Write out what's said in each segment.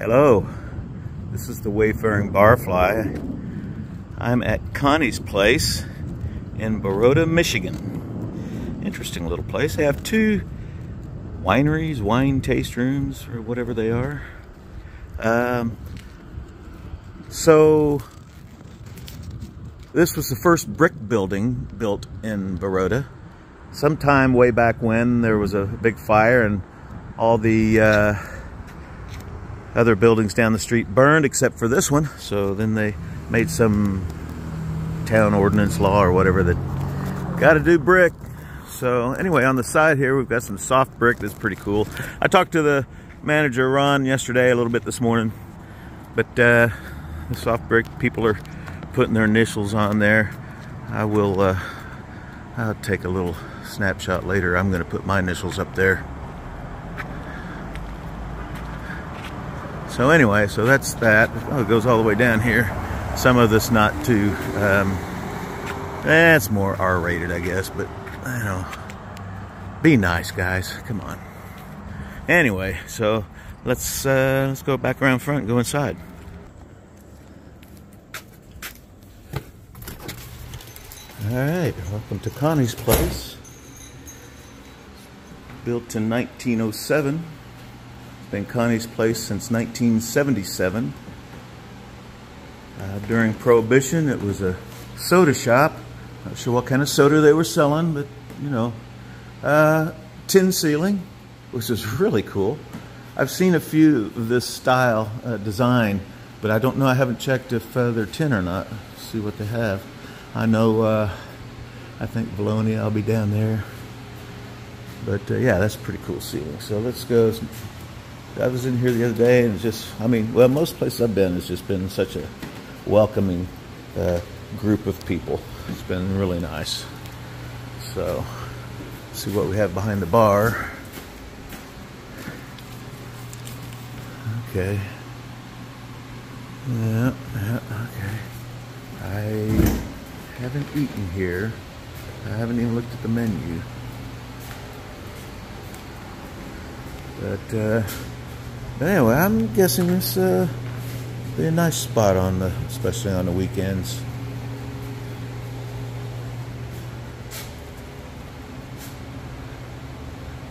Hello, this is the Wayfaring Barfly. I'm at Connie's place in Baroda, Michigan. Interesting little place. They have two wineries, wine taste rooms, or whatever they are. Um, so, this was the first brick building built in Baroda. Sometime way back when there was a big fire and all the uh, other buildings down the street burned except for this one. So then they made some town ordinance law or whatever that got to do brick. So anyway, on the side here, we've got some soft brick that's pretty cool. I talked to the manager, Ron, yesterday, a little bit this morning. But uh, the soft brick, people are putting their initials on there. I will, uh, I'll take a little snapshot later. I'm going to put my initials up there. So anyway, so that's that. Oh, it goes all the way down here. Some of this not too, um, it's more R-rated, I guess, but, I don't know. Be nice, guys. Come on. Anyway, so let's, uh, let's go back around front and go inside. All right, welcome to Connie's place. Built in 1907 been Connie's place since 1977. Uh, during Prohibition, it was a soda shop. Not sure what kind of soda they were selling, but you know, uh, tin ceiling, which is really cool. I've seen a few of this style uh, design, but I don't know. I haven't checked if uh, they're tin or not. see what they have. I know. Uh, I think Valonia. I'll be down there. But uh, yeah, that's pretty cool ceiling. So let's go I was in here the other day and it's just, I mean, well, most places I've been, it's just been such a welcoming uh, group of people. It's been really nice. So, see what we have behind the bar. Okay. Yeah, yeah, okay. I haven't eaten here. I haven't even looked at the menu. But, uh, anyway, I'm guessing this uh, be a nice spot on the, especially on the weekends.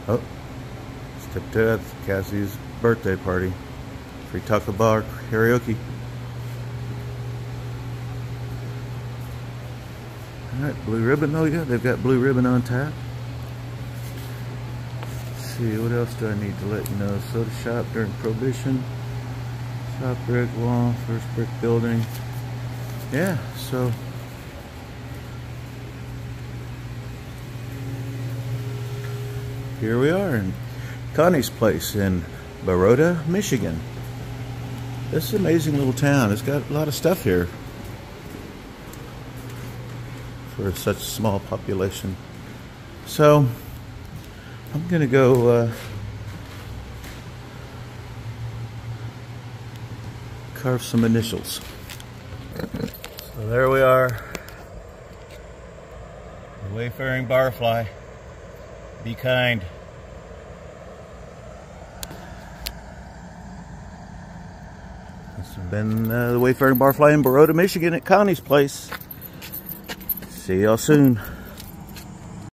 Oh, step to Cassie's birthday party. Free taco bar karaoke. All right, blue ribbon. Oh yeah, they've got blue ribbon on tap see, what else do I need to let you know? Soda shop during Prohibition. Shop brick wall, first brick building. Yeah, so. Here we are in Connie's place in Baroda, Michigan. This is an amazing little town. It's got a lot of stuff here for such a small population. So, I'm gonna go uh, carve some initials. So there we are. The wayfaring barfly. Be kind. This has been uh, the wayfaring barfly in Baroda, Michigan at Connie's place. See y'all soon.